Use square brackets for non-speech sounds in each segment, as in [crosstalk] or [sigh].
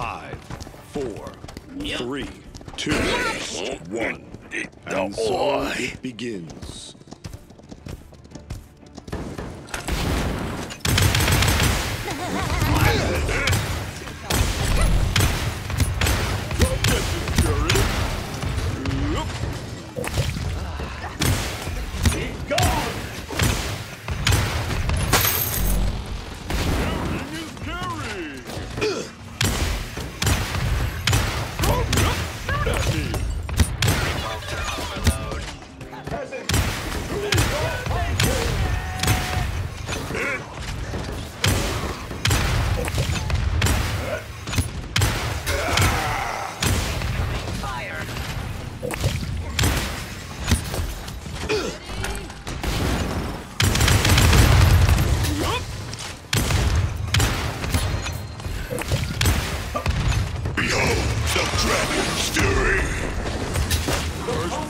Five, four, three, two, one. And so it begins. [laughs]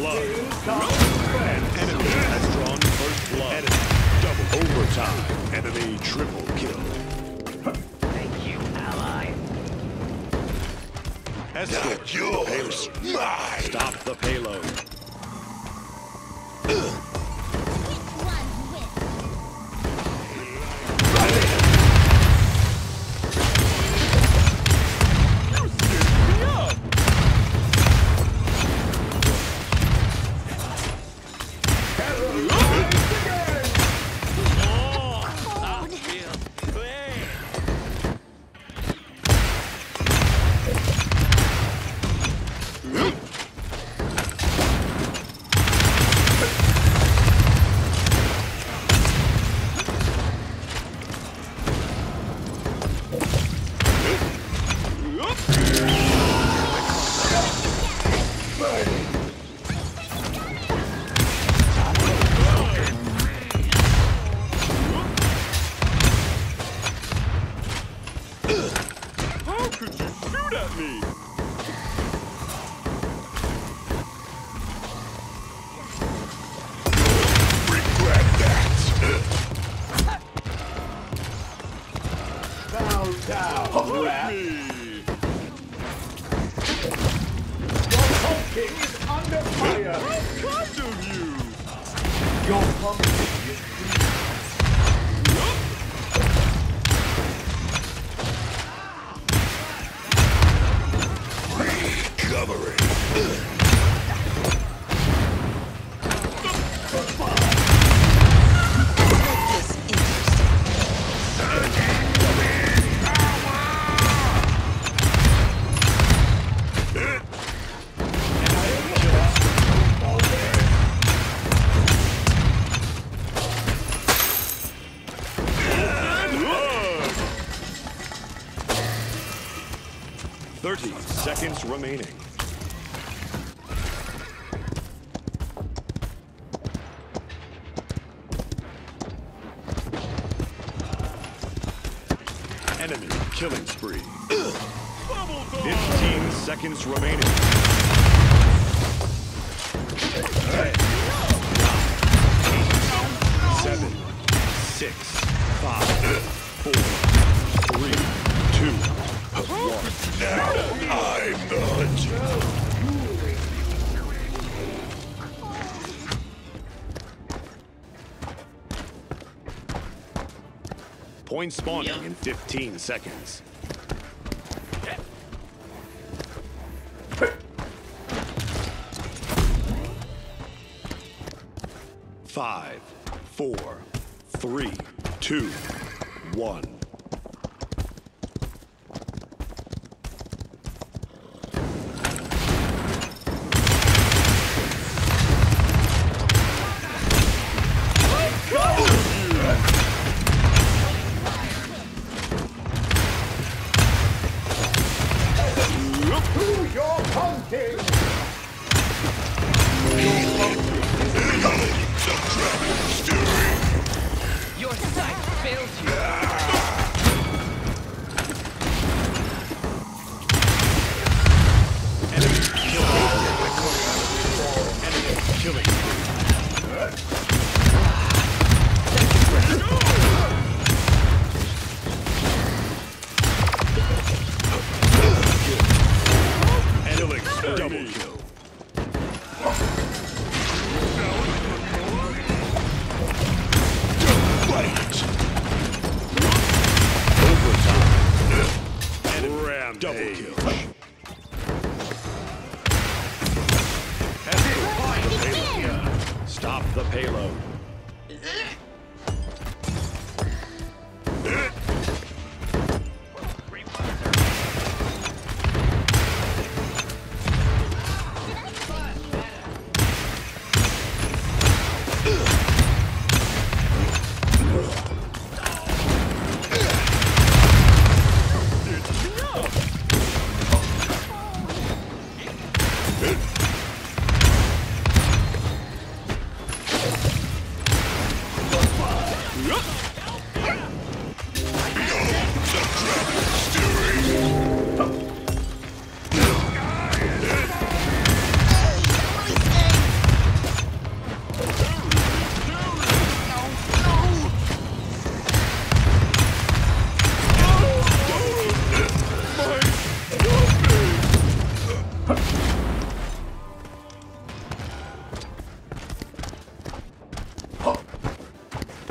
blood. An enemy has drawn first blood. Enemy double overtime. Enemy triple kill. Thank you, ally. Escort yours, mine! Stop the payload. Down, rat. Me. Your pumpkin is under fire. How kind of you? Your pumpkin is 30 seconds remaining. Enemy killing spree. 15 seconds remaining. Eight, seven, six, five, four, three. Now I'm the hunter. Point spawning in 15 seconds. Five, four, three, two, one. Killing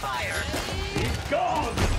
Fire. Gone!